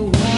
away.